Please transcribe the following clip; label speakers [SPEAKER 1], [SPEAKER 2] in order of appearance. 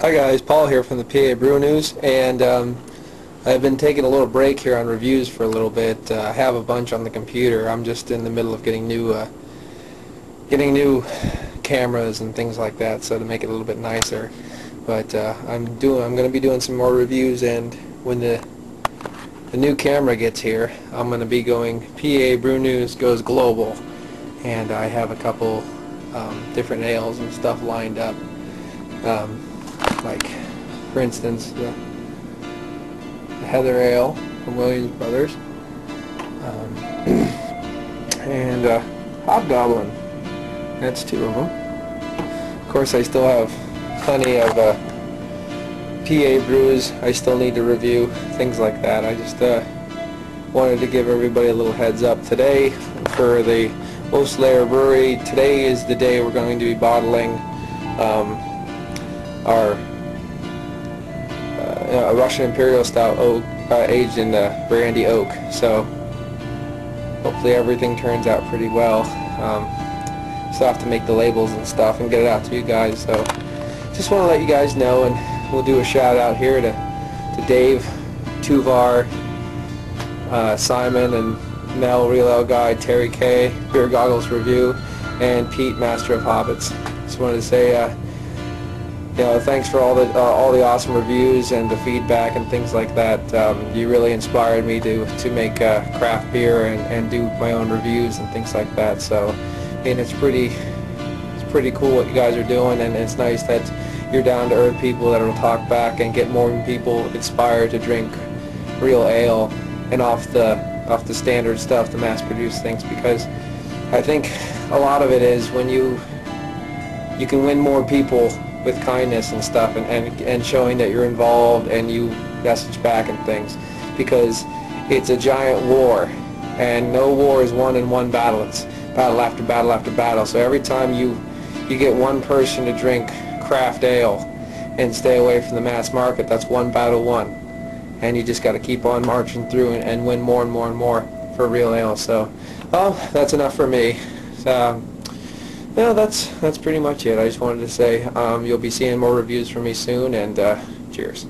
[SPEAKER 1] Hi guys, Paul here from the PA Brew News, and um, I've been taking a little break here on reviews for a little bit. Uh, I have a bunch on the computer. I'm just in the middle of getting new, uh, getting new cameras and things like that, so to make it a little bit nicer. But uh, I'm doing, I'm going to be doing some more reviews, and when the the new camera gets here, I'm going to be going PA Brew News goes global, and I have a couple um, different ales and stuff lined up. Um, like for instance the, the Heather Ale from Williams Brothers. Um, and uh, Hobgoblin. That's two of them of course I still have plenty of uh, PA brews I still need to review things like that. I just uh, wanted to give everybody a little heads up. Today for the Wolf's Lair Brewery today is the day we're going to be bottling um, our a Russian Imperial style oak, uh, aged in uh, brandy oak. So hopefully everything turns out pretty well. Um, still have to make the labels and stuff and get it out to you guys. So just want to let you guys know, and we'll do a shout out here to to Dave, Tuvar, uh, Simon, and Mel Ale Guy, Terry K, Beer Goggles Review, and Pete, Master of Hobbits. Just wanted to say. You know, thanks for all the uh, all the awesome reviews and the feedback and things like that. Um, you really inspired me to to make uh, craft beer and, and do my own reviews and things like that. So, and it's pretty it's pretty cool what you guys are doing, and it's nice that you're down to earth people that will talk back and get more people inspired to drink real ale and off the off the standard stuff, the mass-produced things, because I think a lot of it is when you you can win more people with kindness and stuff and, and, and showing that you're involved and you message back and things. Because it's a giant war and no war is won in one battle. It's battle after battle after battle. So every time you you get one person to drink craft ale and stay away from the mass market that's one battle won. And you just got to keep on marching through and, and, win more and more and more for real ale. So well that's enough for me. So, yeah, that's that's pretty much it. I just wanted to say um, you'll be seeing more reviews from me soon, and uh, cheers.